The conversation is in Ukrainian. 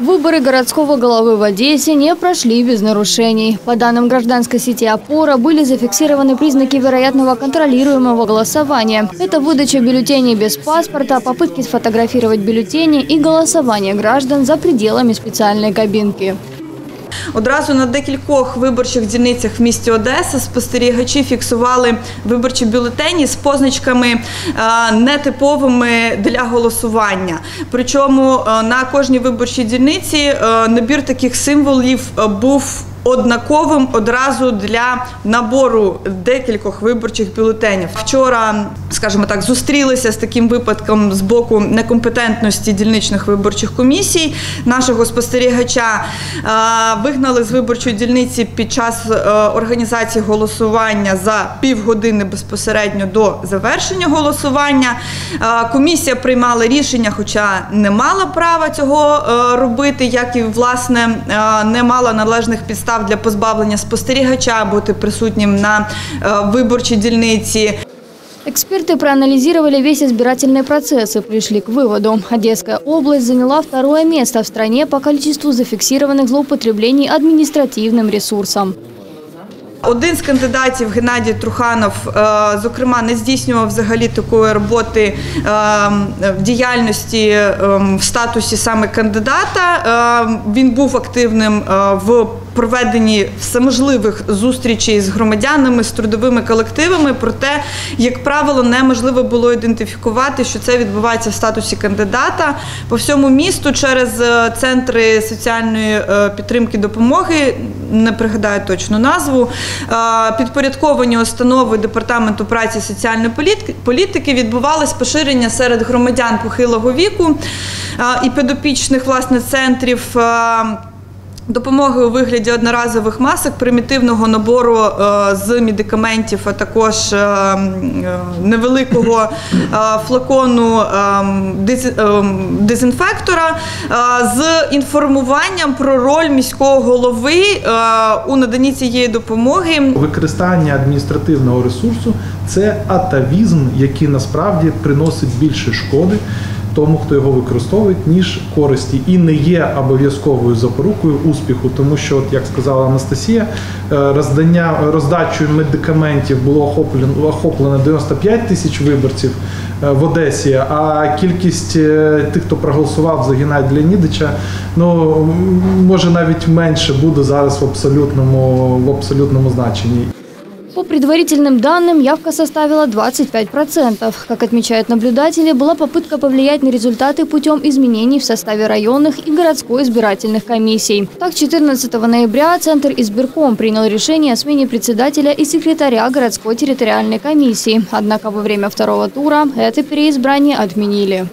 Выборы городского головы в Одессе не прошли без нарушений. По данным гражданской сети «Опора» были зафиксированы признаки вероятного контролируемого голосования. Это выдача бюллетеней без паспорта, попытки сфотографировать бюллетени и голосование граждан за пределами специальной кабинки. Одразу на декількох виборчих дільницях в місті Одеса спостерігачі фіксували виборчі бюлетені з позначками е, нетиповими для голосування. Причому е, на кожній виборчій дільниці е, набір таких символів був. Однаковим одразу для набору декількох виборчих бюлетенів. Вчора, скажімо так, зустрілися з таким випадком з боку некомпетентності дільничних виборчих комісій. Нашого спостерігача е, вигнали з виборчої дільниці під час е, організації голосування за півгодини безпосередньо до завершення голосування. Е, Комісія приймала рішення, хоча не мала права цього робити, як і власне не мала належних підстав для позбавлення спостерігача бути присутнім на е, виборчій дільниці. Эксперты проанализировали весь избирательный процесс и пришли к выводу. Одесская область заняла второе место в стране по количеству зафиксированных злоупотреблений административным ресурсом. Один з кандидатів Геннадій Труханов, е, зокрема, не здійснював взагалі такої роботи е, в діяльності е, в статусі саме кандидата. Е, Він був активним е, в проведенні всеможливих зустрічей з громадянами, з трудовими колективами. Проте, як правило, неможливо було ідентифікувати, що це відбувається в статусі кандидата по всьому місту через е, центри соціальної е, підтримки допомоги. Не пригадаю точну назву. е, Підпорядковані установи департаменту праці соціальної політики- відбувалось поширення серед громадян похилого віку і підопічних власне центрів. Допомоги у вигляді одноразових масок, примітивного набору е, з медикаментів, а також невеликого флакону дез- дезінфектора з інформуванням про роль міського голови е, у наданні цієї допомоги. Використання адміністративного ресурсу це атавізм, який насправді приносить більше шкоди тому, хто його використовує, ніж користі, і не є обов'язковою запорукою успіху, тому що, от як сказала Анастасія, е, роздання роздачою медикаментів було охоплено охоплено 95 тисяч виборців е, в Одесі. А кількість е, тих, хто проголосував за Геннадія Леонідовича, ну може навіть менше буде зараз в абсолютному в абсолютному значенні. По предварительным данным, явка составила 25%. Как отмечают наблюдатели, была попытка повлиять на результаты путем изменений в составе районных и городской избирательных комиссий. Так, 14 ноября Центр избирком принял решение о смене председателя и секретаря городской территориальной комиссии. Однако во время второго тура это переизбрание отменили.